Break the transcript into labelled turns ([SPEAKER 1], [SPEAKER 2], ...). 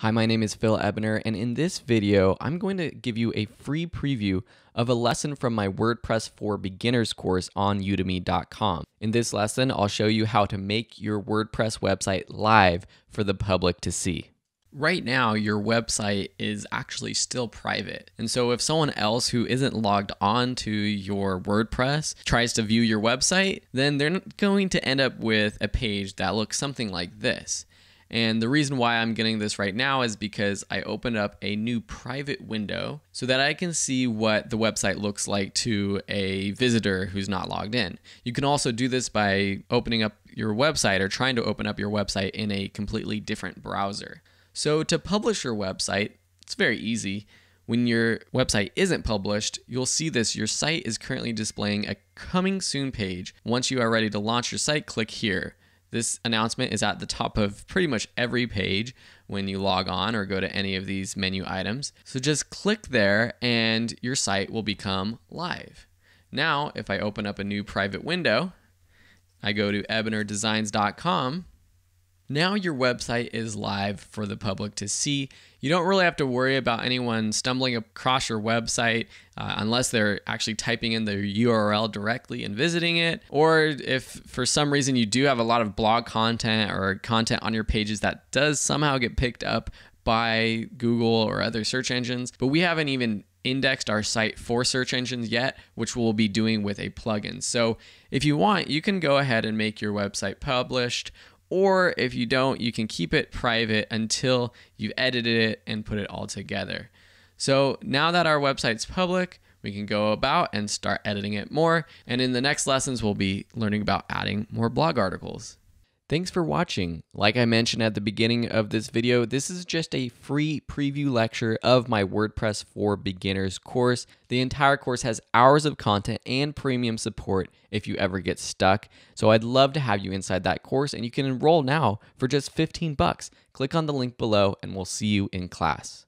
[SPEAKER 1] Hi, my name is Phil Ebiner, and in this video, I'm going to give you a free preview of a lesson from my WordPress for Beginners course on udemy.com. In this lesson, I'll show you how to make your WordPress website live for the public to see. Right now, your website is actually still private. And so if someone else who isn't logged on to your WordPress tries to view your website, then they're going to end up with a page that looks something like this. And the reason why I'm getting this right now is because I opened up a new private window so that I can see what the website looks like to a visitor who's not logged in. You can also do this by opening up your website or trying to open up your website in a completely different browser. So to publish your website, it's very easy. When your website isn't published, you'll see this. Your site is currently displaying a coming soon page. Once you are ready to launch your site, click here. This announcement is at the top of pretty much every page when you log on or go to any of these menu items. So just click there and your site will become live. Now, if I open up a new private window, I go to ebinerdesigns.com now your website is live for the public to see. You don't really have to worry about anyone stumbling across your website uh, unless they're actually typing in the URL directly and visiting it. Or if for some reason you do have a lot of blog content or content on your pages that does somehow get picked up by Google or other search engines, but we haven't even indexed our site for search engines yet, which we'll be doing with a plugin. So if you want, you can go ahead and make your website published or if you don't, you can keep it private until you've edited it and put it all together. So now that our website's public, we can go about and start editing it more. And in the next lessons, we'll be learning about adding more blog articles. Thanks for watching. Like I mentioned at the beginning of this video, this is just a free preview lecture of my WordPress for Beginners course. The entire course has hours of content and premium support if you ever get stuck. So I'd love to have you inside that course and you can enroll now for just 15 bucks. Click on the link below and we'll see you in class.